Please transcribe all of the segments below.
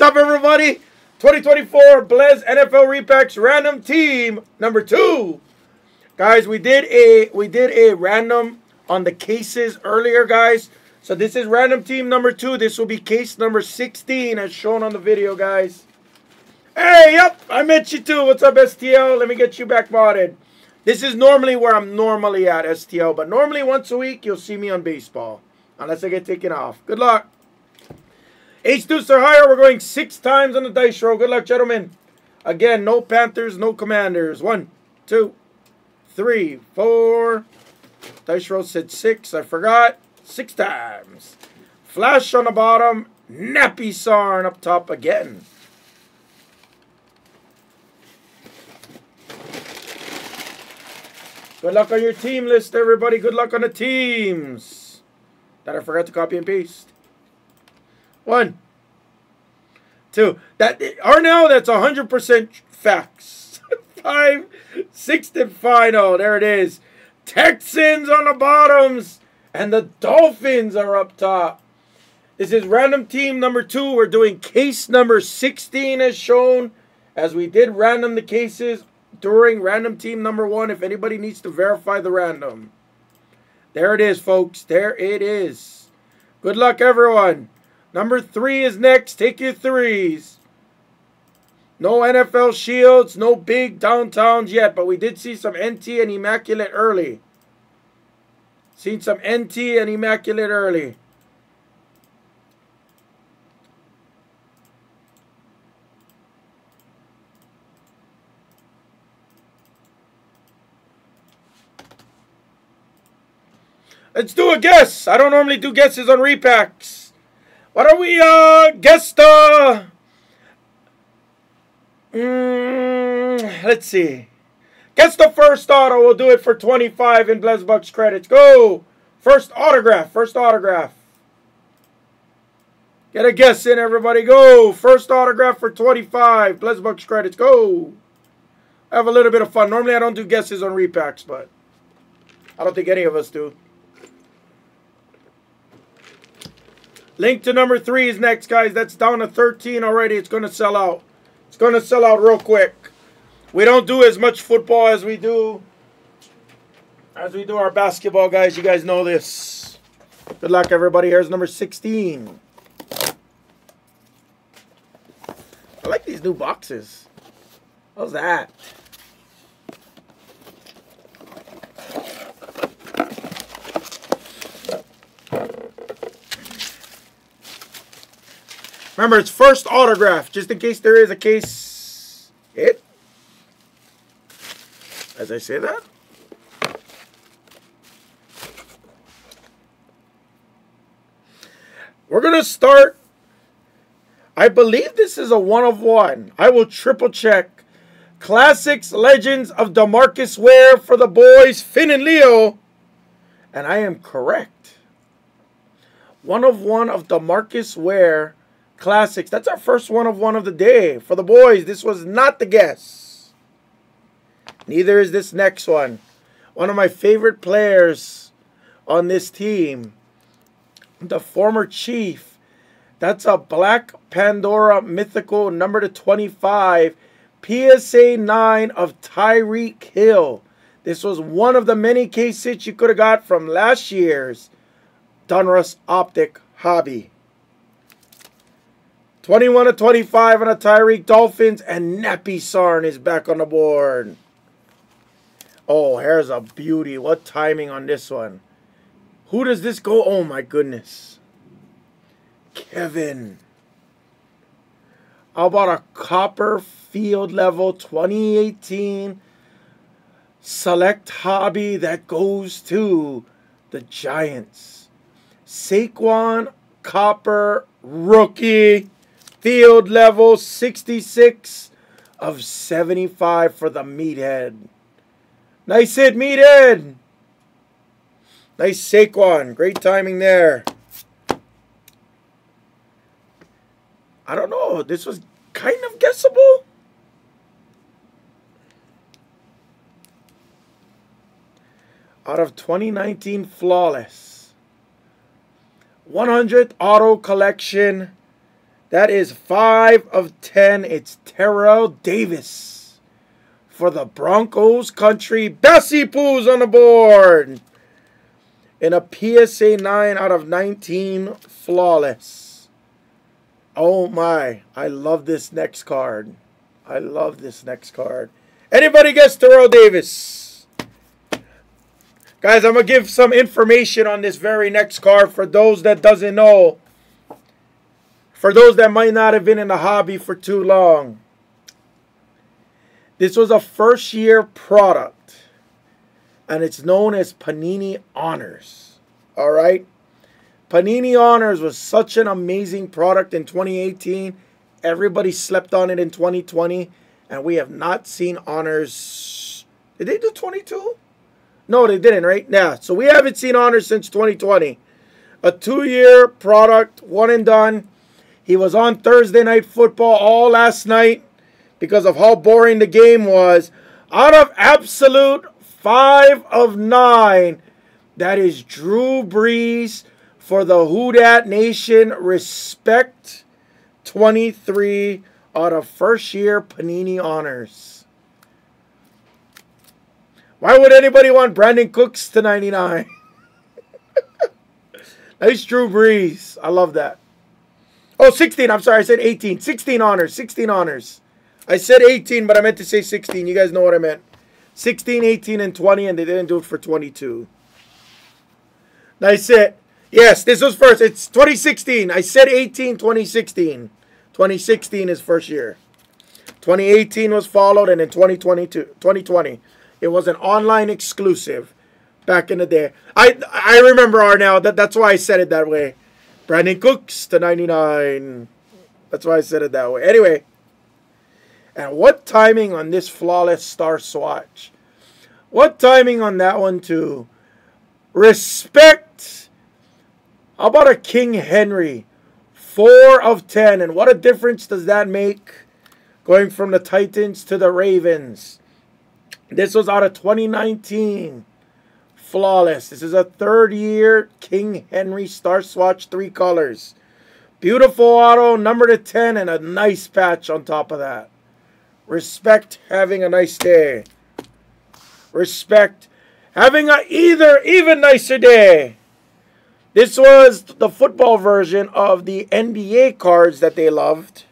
What's up, everybody? 2024 Blez NFL Repacks random team number two. Guys, we did a we did a random on the cases earlier, guys. So this is random team number two. This will be case number 16 as shown on the video, guys. Hey, yep, I met you too. What's up, STL? Let me get you back modded. This is normally where I'm normally at, STL, but normally once a week you'll see me on baseball. Unless I get taken off. Good luck. H deuce or higher. We're going six times on the dice roll. Good luck, gentlemen. Again, no Panthers, no Commanders. One, two, three, four. Dice roll said six. I forgot. Six times. Flash on the bottom. Nappy Sarn up top again. Good luck on your team list, everybody. Good luck on the teams. That I forgot to copy and paste. One. Two. That Arnell, that's a 100% facts. Five. Sixth and final. There it is. Texans on the bottoms. And the Dolphins are up top. This is random team number two. We're doing case number 16 as shown. As we did random the cases during random team number one. If anybody needs to verify the random. There it is, folks. There it is. Good luck, everyone. Number three is next. Take your threes. No NFL shields, no big downtowns yet, but we did see some NT and Immaculate early. Seen some NT and Immaculate early. Let's do a guess. I don't normally do guesses on repacks. Don't we uh guess the mm, let's see. Guess the first auto. We'll do it for 25 in Blez Bucks credits. Go! First autograph. First autograph. Get a guess in, everybody. Go! First autograph for 25. Blez Bucks credits. Go! I have a little bit of fun. Normally I don't do guesses on repacks, but I don't think any of us do. Link to number three is next, guys. That's down to 13 already. It's going to sell out. It's going to sell out real quick. We don't do as much football as we do as we do our basketball, guys. You guys know this. Good luck, everybody. Here's number 16. I like these new boxes. How's that? Remember, it's first autograph, just in case there is a case hit. As I say that. We're going to start. I believe this is a one of one. I will triple check. Classics Legends of DeMarcus Ware for the boys, Finn and Leo. And I am correct. One of one of DeMarcus Ware classics. That's our first one of one of the day. For the boys, this was not the guess. Neither is this next one. One of my favorite players on this team. The former Chief. That's a Black Pandora Mythical number to 25. PSA 9 of Tyreek Hill. This was one of the many case hits you could have got from last year's Donruss Optic Hobby. 21 to 25 on a Tyreek Dolphins, and Nappy Sarn is back on the board. Oh, here's a beauty. What timing on this one? Who does this go? Oh, my goodness. Kevin. How about a Copper Field Level 2018 Select Hobby that goes to the Giants? Saquon Copper Rookie. Field level 66 of 75 for the meathead. Nice hit, meathead. Nice Saquon. Great timing there. I don't know. This was kind of guessable. Out of 2019 Flawless. 100th auto collection That is 5 of 10. It's Terrell Davis for the Broncos country. Bessie Poo's on the board. In a PSA 9 out of 19 flawless. Oh my. I love this next card. I love this next card. Anybody gets Terrell Davis? Guys, I'm going to give some information on this very next card for those that doesn't know. For those that might not have been in the hobby for too long, this was a first year product and it's known as Panini Honors. All right? Panini Honors was such an amazing product in 2018. Everybody slept on it in 2020 and we have not seen Honors. Did they do 22? No, they didn't, right? Yeah, so we haven't seen Honors since 2020. A two year product, one and done. He was on Thursday Night Football all last night because of how boring the game was. Out of absolute five of nine, that is Drew Brees for the Who Dat Nation. Respect 23 out of first year Panini Honors. Why would anybody want Brandin Cooks to 99? nice Drew Brees. I love that. Oh, 16. I'm sorry. I said 18. 16 honors. 16 honors. I said 18, but I meant to say 16. You guys know what I meant. 16, 18, and 20, and they didn't do it for 22. Nice it. Yes, this was first. It's 2016. I said 18, 2016. 2016 is first year. 2018 was followed, and in 2022, 2020, it was an online exclusive back in the day. I I remember Arnell. That that's why I said it that way. Brandin Cooks to 99. That's why I said it that way. Anyway, and what timing on this flawless star swatch? What timing on that one too? Respect. How about a King Henry? Four of ten. And what a difference does that make going from the Titans to the Ravens? This was out of 2019 flawless. This is a third year King Henry Star Swatch, three colors. Beautiful auto, number to 10, and a nice patch on top of that. Respect having a nice day. Respect having a either even nicer day. This was the football version of the NBA cards that they loved.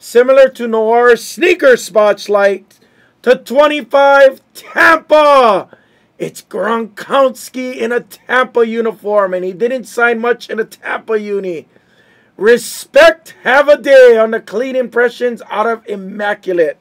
Similar to Noir's Sneaker Spotlight to 25 Tampa. It's Gronkowski in a Tampa uniform, and he didn't sign much in a Tampa uni. Respect, have a day on the clean impressions out of Immaculate.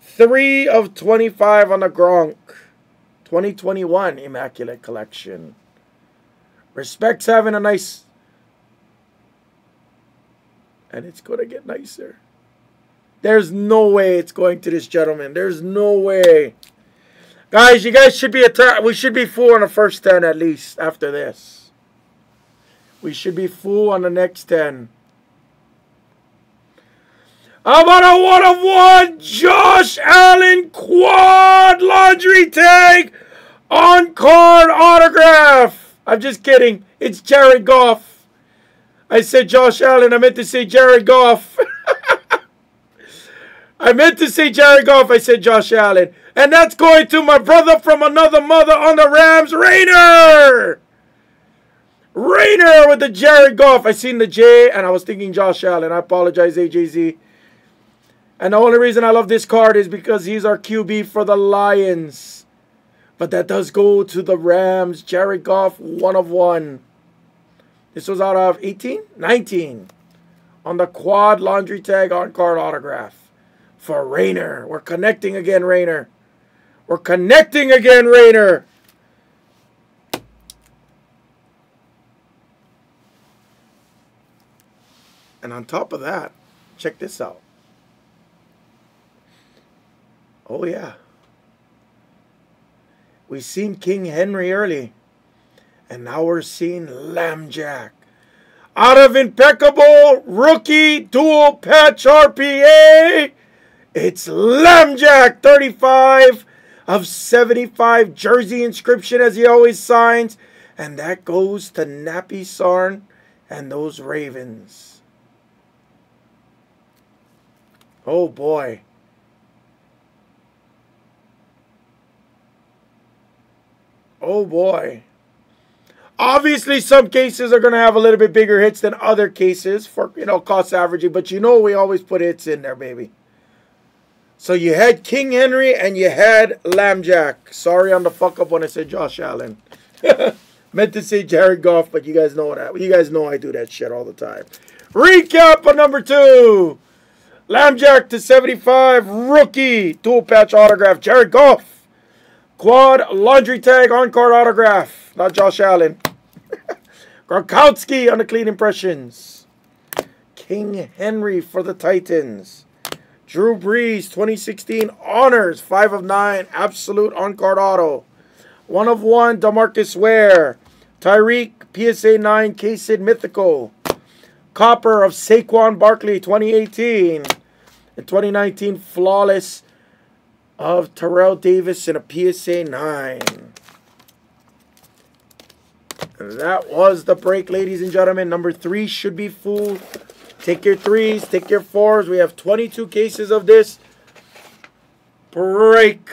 3 of 25 on the Gronk. 2021 Immaculate Collection. Respect's having a nice... And it's going to get nicer. There's no way it's going to this gentleman. There's no way. Guys, you guys should be we should be full on the first 10 at least after this. We should be full on the next 10. How about a one of one Josh Allen quad laundry tag on card autograph? I'm just kidding. It's Jared Goff. I said Josh Allen. I meant to say Jared Goff. I meant to say Jared Goff. I said Josh Allen. And that's going to my brother from another mother on the Rams, Rainer. Rainer with the Jared Goff. I seen the J and I was thinking Josh Allen. I apologize, AJZ. And the only reason I love this card is because he's our QB for the Lions. But that does go to the Rams. Jared Goff, one of one. This was out of 18? 19. On the quad laundry tag on card autograph. For Rainer. We're connecting again, Rainer. We're connecting again, Rainer. And on top of that, check this out. Oh, yeah. We've seen King Henry early. And now we're seeing Lambjack. Out of impeccable rookie dual patch RPA, it's Lambjack 35 of 75 jersey inscription as he always signs. And that goes to Nappy Sarn and those Ravens. Oh boy. Oh boy. Obviously, some cases are going to have a little bit bigger hits than other cases for, you know, cost averaging. But you know we always put hits in there, baby. So you had King Henry and you had Lambjack. Sorry on the fuck up when I said Josh Allen. Meant to say Jared Goff, but you guys know that. You guys know I do that shit all the time. Recap of number two. Lambjack to 75. Rookie. Dual patch autograph. Jared Goff. Quad laundry tag on card autograph. Not Josh Allen. Gronkowski on the clean impressions. King Henry for the Titans. Drew Brees 2016 honors 5 of 9 absolute on card auto. 1 of 1 Demarcus Ware. Tyreek PSA 9 case hit Mythical. Copper of Saquon Barkley 2018. And 2019 Flawless of Terrell Davis in a PSA 9. And that was the break, ladies and gentlemen. Number three should be full. Take your threes, take your fours. We have 22 cases of this. Break.